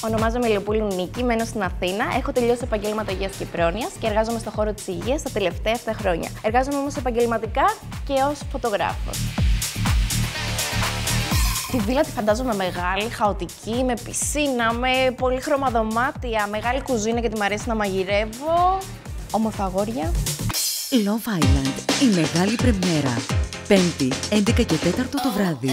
Ονομάζομαι Ηλιοπούλου Νίκη, μένω στην Αθήνα. Έχω τελειώσει επαγγέλματα υγείας και πρόνοιας και εργάζομαι στον χώρο της υγείας τα τελευταία 7 χρόνια. Εργάζομαι όμως επαγγελματικά και ως φωτογράφος. Τη βίλα τη φαντάζομαι μεγάλη, χαοτική, με πισίνα, με πολύ δωμάτια, μεγάλη κουζίνα γιατί μου αρέσει να μαγειρεύω. Όμορφα αγόρια. Love Island, η μεγάλη πρεμιέρα. 5η, 11 και 4 το βράδυ.